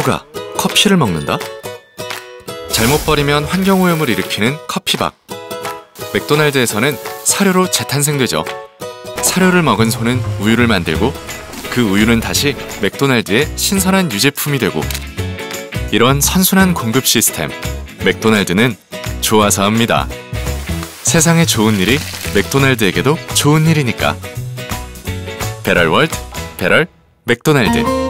소가 커피를 먹는다? 잘못 버리면 환경오염을 일으키는 커피박. 맥도날드에서는 사료로 재탄생되죠. 사료를 먹은 소는 우유를 만들고 그 우유는 다시 맥도날드의 신선한 유제품이 되고 이런 선순환 공급 시스템 맥도날드는 좋아서 합니다. 세상에 좋은 일이 맥도날드에게도 좋은 일이니까. 배럴월드, 배럴 맥도날드.